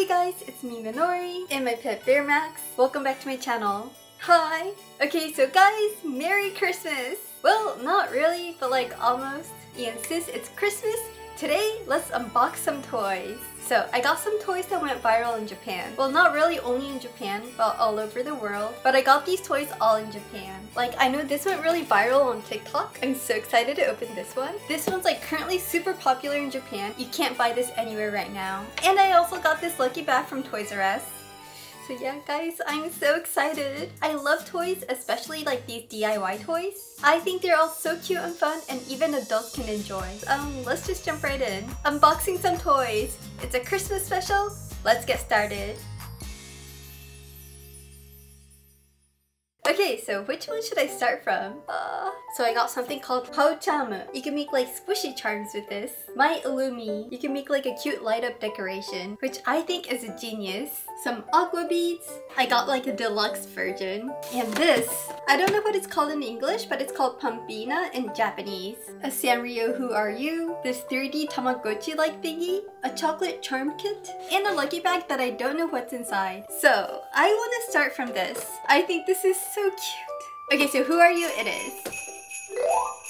Hey guys, it's me Minori and my pet Bear Max. Welcome back to my channel. Hi! Okay, so guys, Merry Christmas! Well, not really, but like almost. And since it's Christmas, today let's unbox some toys. So I got some toys that went viral in Japan. Well, not really only in Japan, but all over the world. But I got these toys all in Japan. Like, I know this went really viral on TikTok. I'm so excited to open this one. This one's like currently super popular in Japan. You can't buy this anywhere right now. And I also got this lucky bag from Toys R Us. So yeah guys, I'm so excited. I love toys, especially like these DIY toys. I think they're all so cute and fun and even adults can enjoy. Um, let's just jump right in. Unboxing some toys. It's a Christmas special. Let's get started. Okay, so which one should I start from? Uh, so I got something called Pouchamu. You can make like squishy charms with this. My Illumi. You can make like a cute light up decoration, which I think is a genius. Some aqua beads. I got like a deluxe version. And this, I don't know what it's called in English, but it's called Pumpina in Japanese. A Sanrio Who Are You? This 3D Tamagotchi like thingy. A chocolate charm kit. And a lucky bag that I don't know what's inside. So, I want to start from this. I think this is so cute. Okay, so who are you? It is.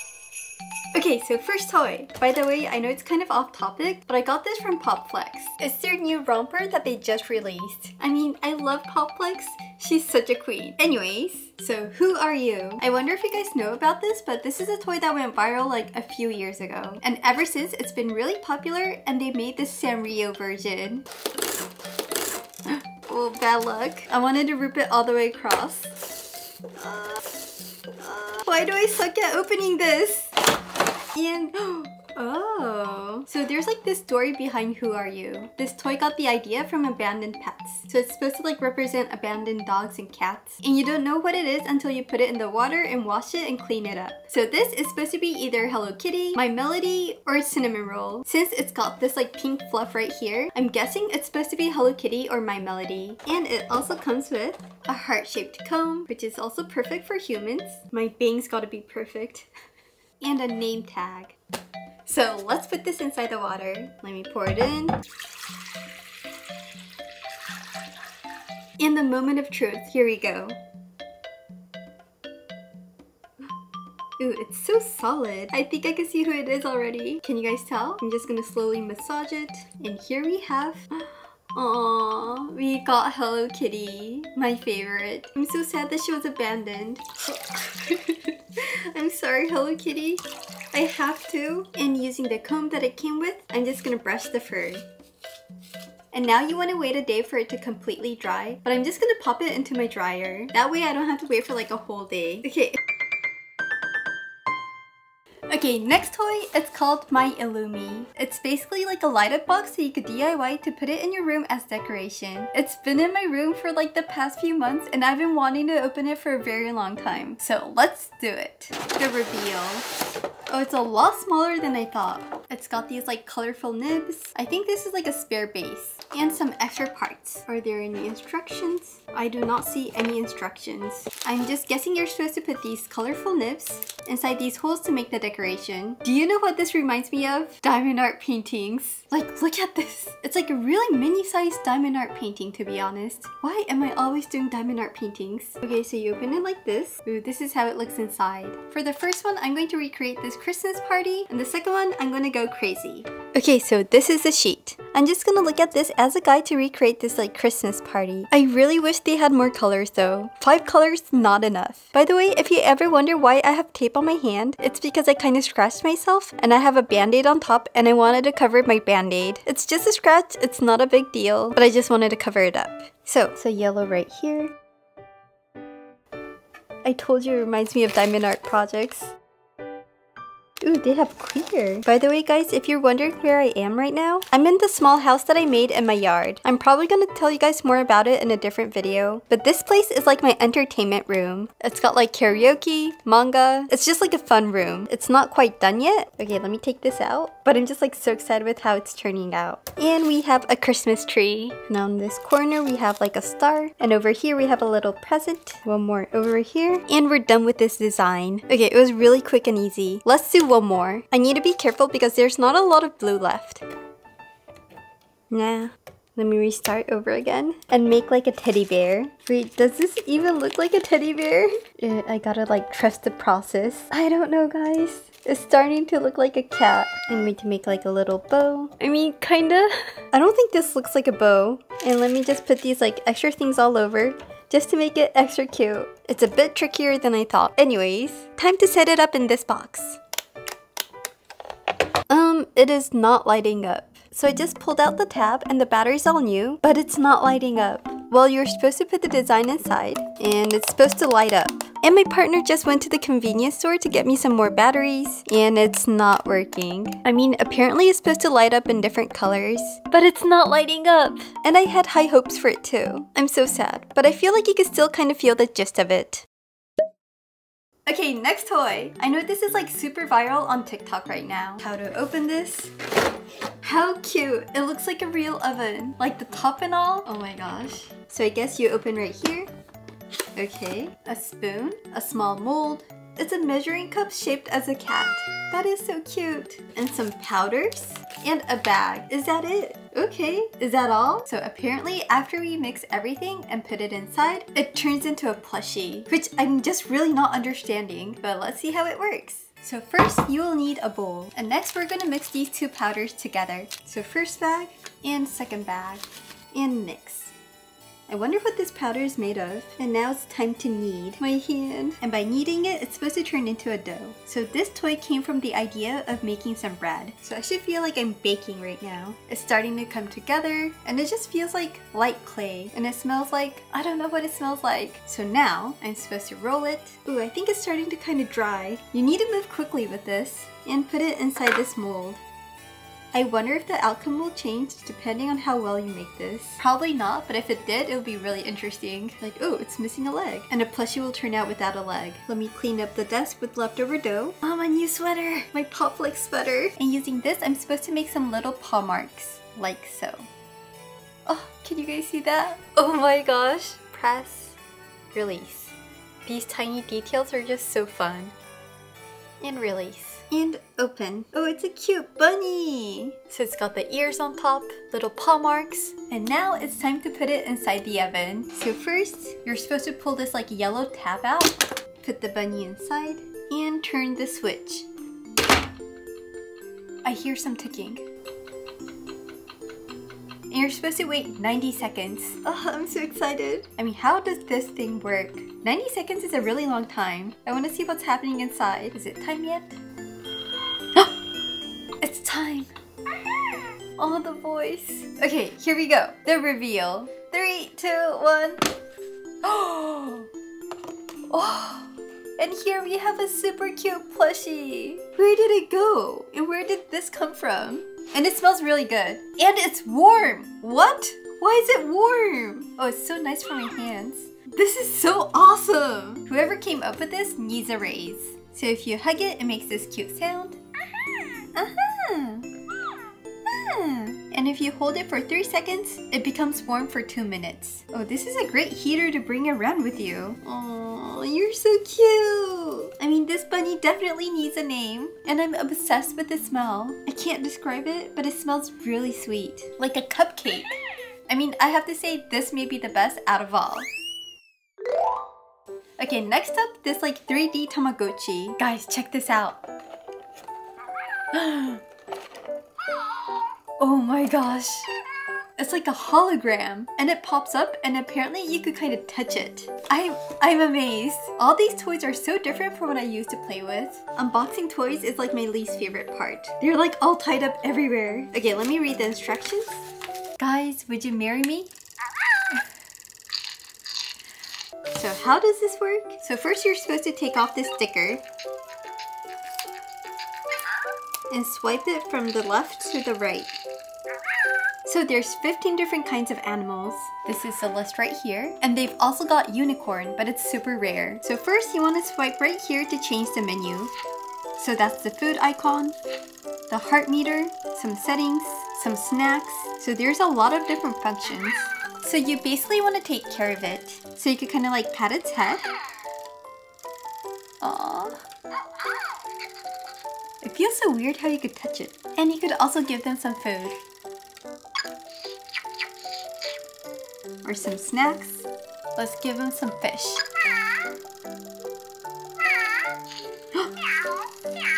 Okay, so first toy. By the way, I know it's kind of off topic, but I got this from Popflex. It's their new romper that they just released. I mean, I love Popflex. She's such a queen. Anyways, so who are you? I wonder if you guys know about this, but this is a toy that went viral like a few years ago. And ever since, it's been really popular and they made the Sanrio version. oh, bad luck. I wanted to rip it all the way across. Uh, uh, why do I suck at opening this? And oh, so there's like this story behind Who Are You? This toy got the idea from abandoned pets. So it's supposed to like represent abandoned dogs and cats. And you don't know what it is until you put it in the water and wash it and clean it up. So this is supposed to be either Hello Kitty, My Melody, or Cinnamoroll. Since it's got this like pink fluff right here, I'm guessing it's supposed to be Hello Kitty or My Melody. And it also comes with a heart-shaped comb, which is also perfect for humans. My bangs gotta be perfect. and a name tag. So let's put this inside the water. Let me pour it in. In the moment of truth, here we go. Ooh, it's so solid. I think I can see who it is already. Can you guys tell? I'm just gonna slowly massage it. And here we have... Aww, we got Hello Kitty, my favorite. I'm so sad that she was abandoned. I'm sorry, Hello Kitty. I have to. And using the comb that it came with, I'm just gonna brush the fur. And now you want to wait a day for it to completely dry, but I'm just gonna pop it into my dryer. That way I don't have to wait for like a whole day. Okay. Okay, next toy, it's called My Illumi. It's basically like a light up box that you could DIY to put it in your room as decoration. It's been in my room for like the past few months and I've been wanting to open it for a very long time. So let's do it. The reveal. Oh, it's a lot smaller than I thought. It's got these like colorful nibs. I think this is like a spare base and some extra parts. Are there any instructions? I do not see any instructions. I'm just guessing you're supposed to put these colorful nibs inside these holes to make the decoration. Do you know what this reminds me of? Diamond art paintings. Like, look at this. It's like a really mini-sized diamond art painting, to be honest. Why am I always doing diamond art paintings? Okay, so you open it like this. Ooh, this is how it looks inside. For the first one, I'm going to recreate this Christmas party. And the second one, I'm going to go crazy. Okay, so this is the sheet. I'm just gonna look at this as a guide to recreate this like Christmas party. I really wish they had more colors though. Five colors, not enough. By the way, if you ever wonder why I have tape on my hand, it's because I kind of scratched myself and I have a band-aid on top and I wanted to cover my band-aid. It's just a scratch, it's not a big deal, but I just wanted to cover it up. So, so yellow right here. I told you it reminds me of Diamond Art Projects. Ooh, they have clear. By the way, guys, if you're wondering where I am right now, I'm in the small house that I made in my yard. I'm probably gonna tell you guys more about it in a different video, but this place is like my entertainment room. It's got like karaoke, manga. It's just like a fun room. It's not quite done yet. Okay, let me take this out. But I'm just like so excited with how it's turning out. And we have a Christmas tree. Now in this corner, we have like a star. And over here, we have a little present. One more over here. And we're done with this design. Okay, it was really quick and easy. Let's do one more. I need to be careful because there's not a lot of blue left. Nah, Let me restart over again and make like a teddy bear. Wait, does this even look like a teddy bear? I gotta like trust the process. I don't know guys. It's starting to look like a cat. I need to make like a little bow. I mean, kinda. I don't think this looks like a bow. And let me just put these like extra things all over just to make it extra cute. It's a bit trickier than I thought. Anyways, time to set it up in this box. It is not lighting up. So I just pulled out the tab and the battery's all new, but it's not lighting up. Well, you're supposed to put the design inside and it's supposed to light up. And my partner just went to the convenience store to get me some more batteries and it's not working. I mean, apparently it's supposed to light up in different colors, but it's not lighting up. And I had high hopes for it too. I'm so sad, but I feel like you can still kind of feel the gist of it. Okay, next toy. I know this is like super viral on TikTok right now. How to open this. How cute. It looks like a real oven. Like the top and all. Oh my gosh. So I guess you open right here. Okay, a spoon, a small mold. It's a measuring cup shaped as a cat. That is so cute. And some powders and a bag. Is that it? Okay, is that all? So apparently after we mix everything and put it inside, it turns into a plushie, which I'm just really not understanding, but let's see how it works. So first you will need a bowl and next we're gonna mix these two powders together. So first bag and second bag and mix. I wonder what this powder is made of. And now it's time to knead my hand. And by kneading it, it's supposed to turn into a dough. So this toy came from the idea of making some bread. So I should feel like I'm baking right now. It's starting to come together and it just feels like light clay. And it smells like, I don't know what it smells like. So now I'm supposed to roll it. Ooh, I think it's starting to kind of dry. You need to move quickly with this and put it inside this mold. I wonder if the outcome will change depending on how well you make this. Probably not, but if it did, it would be really interesting. Like, oh, it's missing a leg. And a plushie will turn out without a leg. Let me clean up the desk with leftover dough. Oh, my new sweater! My Pop Flex sweater! And using this, I'm supposed to make some little paw marks. Like so. Oh, can you guys see that? Oh my gosh. Press, release. These tiny details are just so fun. And release and open. Oh, it's a cute bunny! So it's got the ears on top, little paw marks, and now it's time to put it inside the oven. So first, you're supposed to pull this like yellow tab out, put the bunny inside, and turn the switch. I hear some ticking. And you're supposed to wait 90 seconds. Oh, I'm so excited. I mean, how does this thing work? 90 seconds is a really long time. I want to see what's happening inside. Is it time yet? Time. Oh, the boys. Okay, here we go. The reveal. Three, two, one. Oh! Oh! And here we have a super cute plushie. Where did it go? And where did this come from? And it smells really good. And it's warm. What? Why is it warm? Oh, it's so nice for my hands. This is so awesome. Whoever came up with this needs a raise. So if you hug it, it makes this cute sound. Uh-huh. Ah. And if you hold it for 3 seconds, it becomes warm for 2 minutes. Oh, this is a great heater to bring around with you. Oh, you're so cute. I mean, this bunny definitely needs a name. And I'm obsessed with the smell. I can't describe it, but it smells really sweet. Like a cupcake. I mean, I have to say this may be the best out of all. Okay, next up, this like 3D Tamagotchi. Guys, check this out. oh my gosh. It's like a hologram and it pops up and apparently you could kind of touch it. I'm, I'm amazed. All these toys are so different from what I used to play with. Unboxing toys is like my least favorite part. They're like all tied up everywhere. Okay, let me read the instructions. Guys, would you marry me? so how does this work? So first you're supposed to take off this sticker and swipe it from the left to the right. So there's 15 different kinds of animals. This is the list right here. And they've also got unicorn, but it's super rare. So first you want to swipe right here to change the menu. So that's the food icon, the heart meter, some settings, some snacks. So there's a lot of different functions. So you basically want to take care of it. So you could kind of like pat its head. Aww. Feels so weird how you could touch it. And you could also give them some food. or some snacks. Let's give them some fish.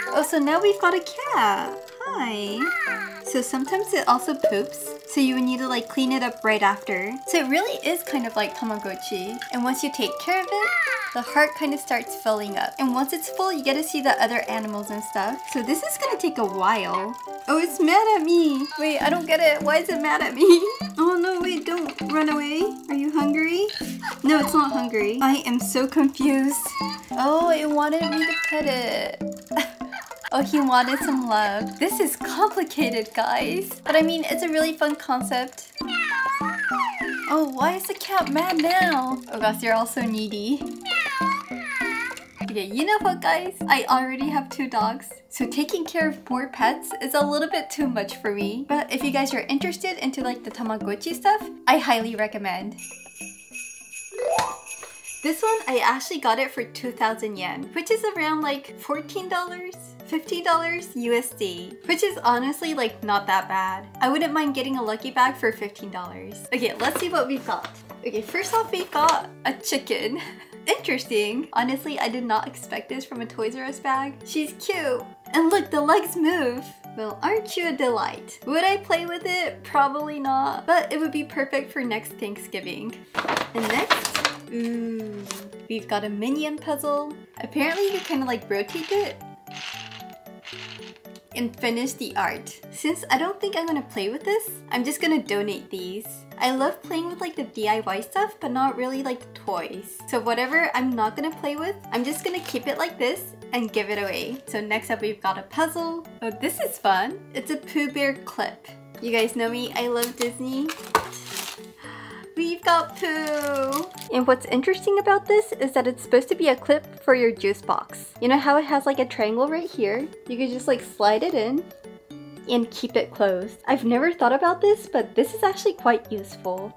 oh, so now we've got a cat. Hi. So sometimes it also poops, so you would need to like clean it up right after. So it really is kind of like Tamagotchi. And once you take care of it, the heart kind of starts filling up. And once it's full, you get to see the other animals and stuff. So this is gonna take a while. Oh, it's mad at me. Wait, I don't get it. Why is it mad at me? Oh no, wait, don't run away. Are you hungry? No, it's not hungry. I am so confused. Oh, it wanted me to pet it. Oh, he wanted some love. This is complicated, guys. But I mean, it's a really fun concept. Oh, why is the cat mad now? Oh gosh, you're all so needy. Okay, you know what guys? I already have two dogs. So taking care of more pets is a little bit too much for me. But if you guys are interested into like the Tamagotchi stuff, I highly recommend. This one, I actually got it for 2,000 yen, which is around like $14? $50 USD, which is honestly like not that bad. I wouldn't mind getting a lucky bag for $15. Okay, let's see what we've got. Okay, first off we've got a chicken. Interesting. Honestly, I did not expect this from a Toys R Us bag. She's cute. And look, the legs move. Well, aren't you a delight? Would I play with it? Probably not, but it would be perfect for next Thanksgiving. And next, ooh, we've got a minion puzzle. Apparently you kind of like rotate it and finish the art. Since I don't think I'm gonna play with this, I'm just gonna donate these. I love playing with like the DIY stuff, but not really like the toys. So whatever I'm not gonna play with, I'm just gonna keep it like this and give it away. So next up we've got a puzzle. Oh, this is fun. It's a Pooh Bear clip. You guys know me, I love Disney. We've got Pooh! And what's interesting about this is that it's supposed to be a clip for your juice box. You know how it has like a triangle right here? You could just like slide it in and keep it closed. I've never thought about this, but this is actually quite useful.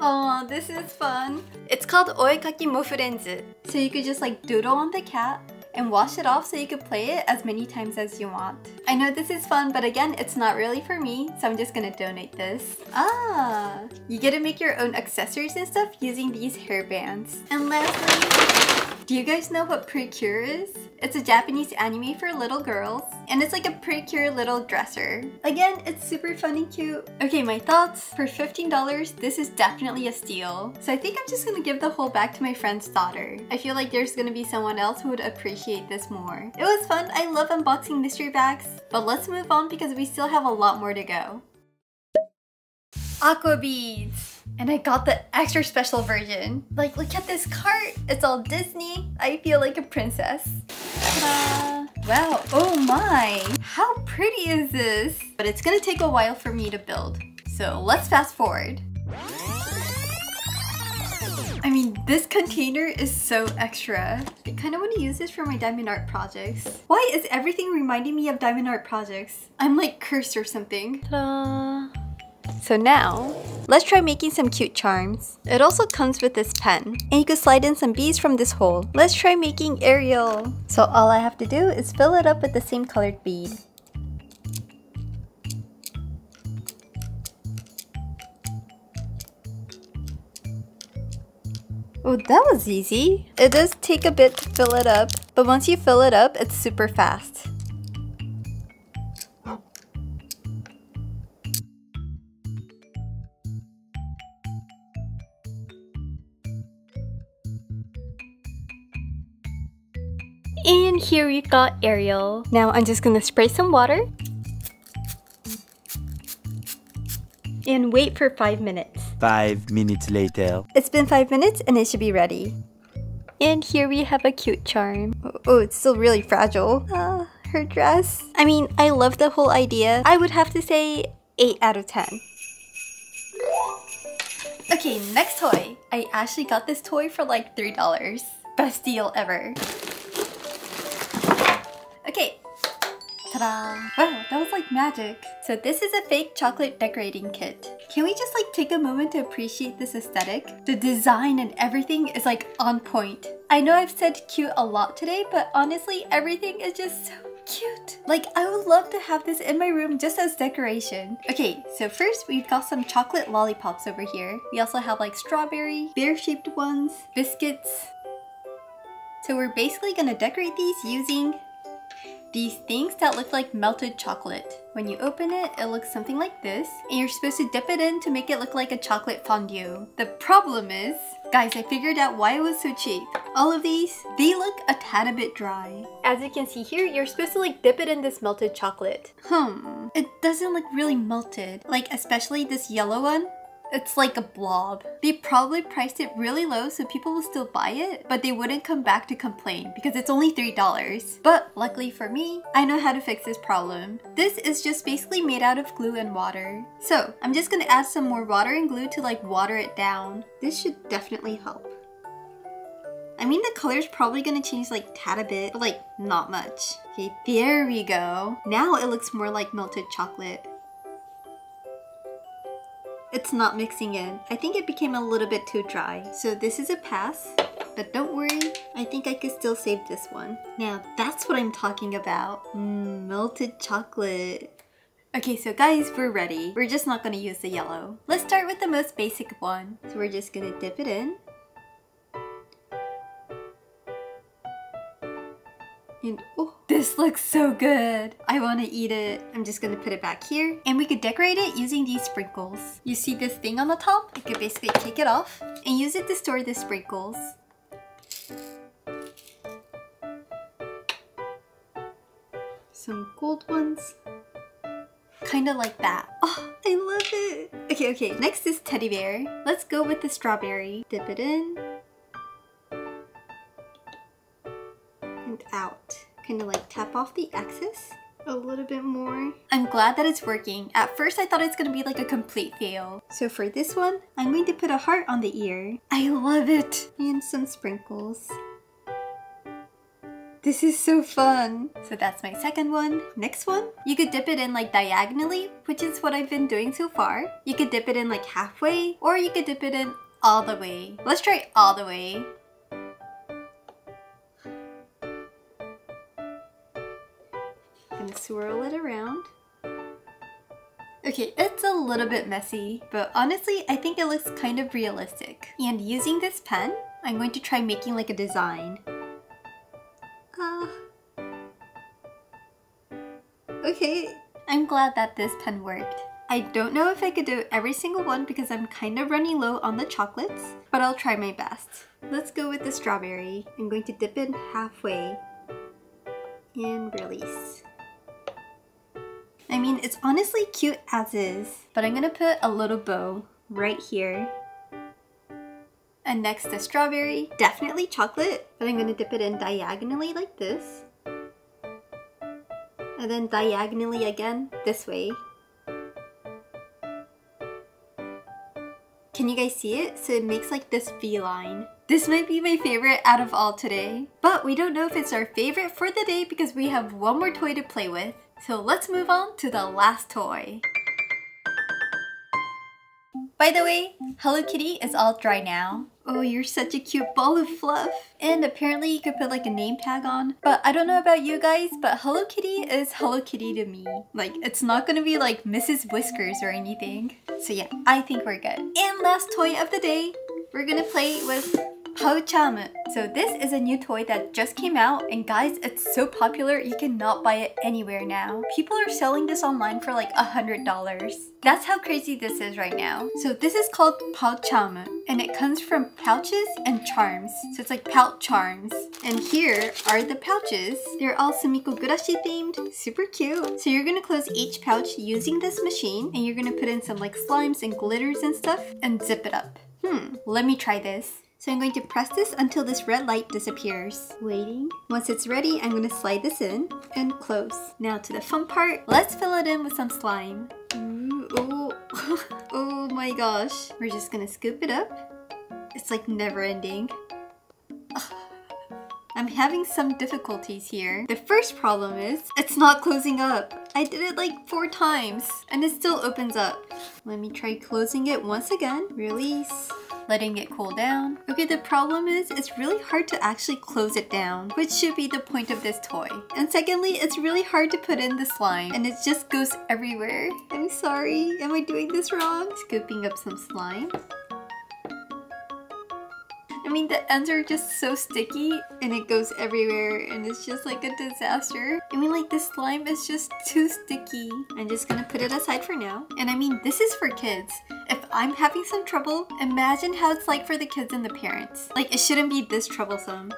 Oh, this is fun. It's called Oekaki Mofurenzu. So you could just like doodle on the cat and wash it off so you could play it as many times as you want. I know this is fun, but again, it's not really for me, so I'm just gonna donate this. Ah, you get to make your own accessories and stuff using these hair bands. And lastly, do you guys know what Precure is? It's a Japanese anime for little girls, and it's like a Precure little dresser. Again, it's super fun and cute. Okay, my thoughts. For $15, this is definitely a steal. So I think I'm just gonna give the whole back to my friend's daughter. I feel like there's gonna be someone else who would appreciate this more. It was fun. I love unboxing mystery bags. But let's move on because we still have a lot more to go. Aqua beads! And I got the extra special version. Like, look at this cart. It's all Disney. I feel like a princess. Wow, oh my. How pretty is this? But it's gonna take a while for me to build. So let's fast forward. I mean, this container is so extra. I kind of want to use this for my diamond art projects. Why is everything reminding me of diamond art projects? I'm like cursed or something. So now, let's try making some cute charms. It also comes with this pen. And you can slide in some beads from this hole. Let's try making Ariel. So all I have to do is fill it up with the same colored bead. Oh, that was easy. It does take a bit to fill it up, but once you fill it up, it's super fast. And here we've got Ariel. Now I'm just gonna spray some water and wait for 5 minutes. Five minutes later. It's been 5 minutes and it should be ready. And here we have a cute charm. Oh, it's still really fragile. Ah, her dress. I mean, I love the whole idea. I would have to say 8 out of 10. Okay, next toy. I actually got this toy for like $3. Best deal ever. Okay. Ta-da! Wow, that was like magic. So this is a fake chocolate decorating kit. Can we just like take a moment to appreciate this aesthetic? The design and everything is like on point. I know I've said cute a lot today, but honestly, everything is just so cute. Like, I would love to have this in my room just as decoration. Okay, so first we've got some chocolate lollipops over here. We also have like strawberry, bear-shaped ones, biscuits. So we're basically gonna decorate these using these things that look like melted chocolate. When you open it, it looks something like this, and you're supposed to dip it in to make it look like a chocolate fondue. The problem is, guys, I figured out why it was so cheap. All of these, they look a tad a bit dry. As you can see here, you're supposed to like dip it in this melted chocolate. Hmm, it doesn't look really melted. Like, especially this yellow one. It's like a blob. They probably priced it really low so people will still buy it, but they wouldn't come back to complain because it's only $3. But luckily for me, I know how to fix this problem. This is just basically made out of glue and water. So I'm just gonna add some more water and glue to like water it down. This should definitely help. I mean the color's probably gonna change like tad a bit, but like not much. Okay, there we go. Now it looks more like melted chocolate. It's not mixing in. I think it became a little bit too dry. So this is a pass, but don't worry. I think I could still save this one. Now that's what I'm talking about. Mmm, melted chocolate. Okay, so guys, we're ready. We're just not gonna use the yellow. Let's start with the most basic one. So we're just gonna dip it in. This looks so good. I want to eat it. I'm just to put it back here. And we could decorate it using these sprinkles. You see this thing on the top? You could basically take it off and use it to store the sprinkles. Some gold ones. Kind of like that. Oh, I love it. Okay, okay. Next is teddy bear. Let's go with the strawberry. Dip it in. Kind of like tap off the excess a little bit more. I'm glad that it's working. At first I thought it's gonna be like a complete fail. So for this one, I'm going to put a heart on the ear. I love it! And some sprinkles. This is so fun. So that's my second one. Next one, you could dip it in like diagonally, which is what I've been doing so far. You could dip it in like halfway, or you could dip it in all the way. Let's try all the way. Gonna swirl it around. Okay, it's a little bit messy, but honestly, I think it looks kind of realistic. And using this pen, I'm going to try making like a design. Uh, okay, I'm glad that this pen worked. I don't know if I could do every single one because I'm kind of running low on the chocolates, but I'll try my best. Let's go with the strawberry. I'm going to dip it halfway and release. I mean, it's honestly cute as is, but I'm gonna put a little bow right here. And next to strawberry, definitely chocolate, but I'm gonna dip it in diagonally like this. And then diagonally again, this way. Can you guys see it? So it makes like this V-line. This might be my favorite out of all today. But we don't know if it's our favorite for the day because we have one more toy to play with. So let's move on to the last toy. By the way, Hello Kitty is all dry now. Oh, you're such a cute ball of fluff. And apparently you could put like a name tag on. But I don't know about you guys, but Hello Kitty is Hello Kitty to me. Like, it's not gonna be like Mrs. Whiskers or anything. So yeah, I think we're good. And last toy of the day, we're gonna play with Pouchamu. So this is a new toy that just came out and guys, it's so popular you cannot buy it anywhere now. People are selling this online for like a hundred dollars. That's how crazy this is right now. So this is called Pouchamu and it comes from pouches and charms. So it's like pouch charms. And here are the pouches. They're all Sumikko Gurashi themed, super cute. So you're gonna close each pouch using this machine and you're gonna put in some like slimes and glitters and stuff and zip it up. Hmm, let me try this. So I'm going to press this until this red light disappears. Waiting. Once it's ready, I'm going to slide this in and close. Now to the fun part. Let's fill it in with some slime. Ooh, oh, oh my gosh. We're just going to scoop it up. It's like never ending. I'm having some difficulties here. The first problem is it's not closing up. I did it like four times and it still opens up. Let me try closing it once again. Release letting it cool down. Okay, the problem is it's really hard to actually close it down, which should be the point of this toy. And secondly, it's really hard to put in the slime and it just goes everywhere. I'm sorry, am I doing this wrong? Scooping up some slime. I mean, the ends are just so sticky and it goes everywhere and it's just like a disaster. I mean, like the slime is just too sticky. I'm just gonna put it aside for now. And I mean, this is for kids. If I'm having some trouble, imagine how it's like for the kids and the parents. Like, it shouldn't be this troublesome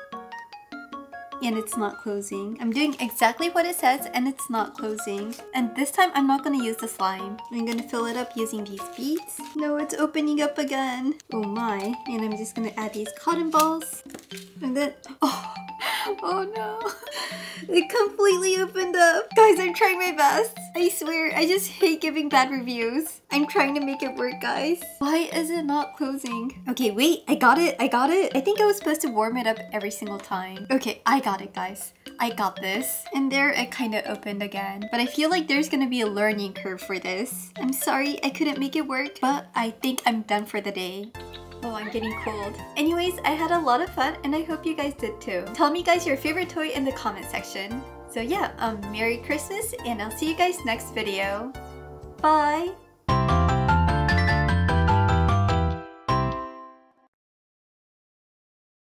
and it's not closing. I'm doing exactly what it says and it's not closing. And this time I'm not gonna use the slime. I'm gonna fill it up using these beads. No, it's opening up again. Oh my. And I'm just gonna add these cotton balls. And then, oh, oh no. It completely opened up. Guys, I'm trying my best. I swear, I just hate giving bad reviews. I'm trying to make it work, guys. Why is it not closing? Okay, wait, I got it, I got it. I think I was supposed to warm it up every single time. Okay, I got it, guys. I got this. And there it kind of opened again. But I feel like there's gonna be a learning curve for this. I'm sorry I couldn't make it work, but I think I'm done for the day. Oh, I'm getting cold. Anyways, I had a lot of fun and I hope you guys did too. Tell me guys your favorite toy in the comment section. So yeah, um, Merry Christmas and I'll see you guys next video. Bye!